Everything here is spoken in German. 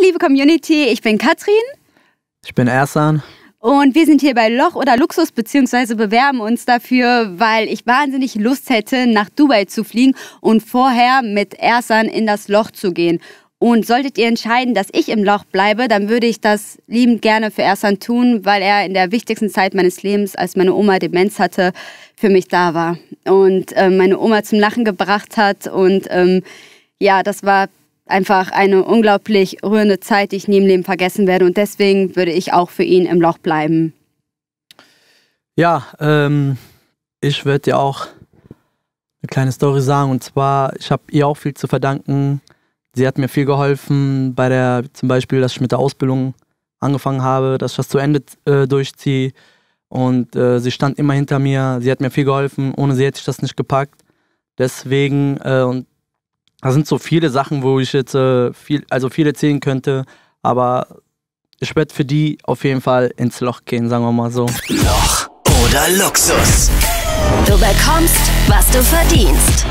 liebe Community, ich bin Katrin. Ich bin Ersan. Und wir sind hier bei Loch oder Luxus, beziehungsweise bewerben uns dafür, weil ich wahnsinnig Lust hätte, nach Dubai zu fliegen und vorher mit Ersan in das Loch zu gehen. Und solltet ihr entscheiden, dass ich im Loch bleibe, dann würde ich das liebend gerne für Ersan tun, weil er in der wichtigsten Zeit meines Lebens, als meine Oma Demenz hatte, für mich da war und äh, meine Oma zum Lachen gebracht hat. Und ähm, ja, das war einfach eine unglaublich rührende Zeit, die ich nie im Leben vergessen werde. Und deswegen würde ich auch für ihn im Loch bleiben. Ja, ähm, ich würde dir auch eine kleine Story sagen. Und zwar, ich habe ihr auch viel zu verdanken. Sie hat mir viel geholfen bei der, zum Beispiel, dass ich mit der Ausbildung angefangen habe, dass ich das zu Ende äh, durchziehe. Und äh, sie stand immer hinter mir. Sie hat mir viel geholfen. Ohne sie hätte ich das nicht gepackt. Deswegen, äh, und da sind so viele Sachen, wo ich jetzt äh, viel, also viel erzählen könnte, aber ich werde für die auf jeden Fall ins Loch gehen, sagen wir mal so. Loch oder Luxus. Du bekommst, was du verdienst.